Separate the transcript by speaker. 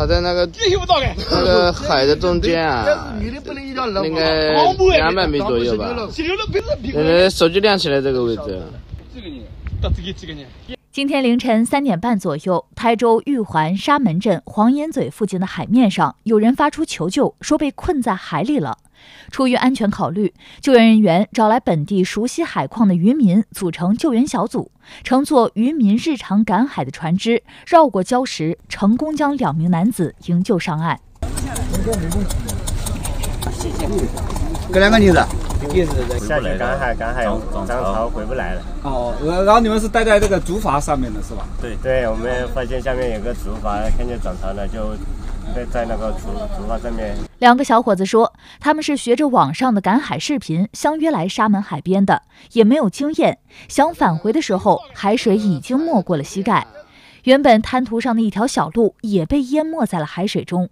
Speaker 1: 他在那个那个海的中间啊，应该两百米左右吧。现在手机亮起来这个位置。
Speaker 2: 今天凌晨三点半左右，台州玉环沙门镇黄岩嘴附近的海面上，有人发出求救，说被困在海里了。出于安全考虑，救援人员找来本地熟悉海况的渔民，组成救援小组，乘坐渔民日常赶海的船只，绕过礁石，成功将两名男子营救上岸。
Speaker 3: 这两个女的。
Speaker 4: 下去赶海，赶海涨潮回不来了。哦，
Speaker 3: 然后你们是待在这个竹筏上面的是吧？
Speaker 4: 对对，我们发现下面有个竹筏，看见涨潮了，就在在那个竹竹筏上面。
Speaker 2: 两个小伙子说，他们是学着网上的赶海视频，相约来沙门海边的，也没有经验。想返回的时候，海水已经没过了膝盖，原本滩涂上的一条小路也被淹没在了海水中。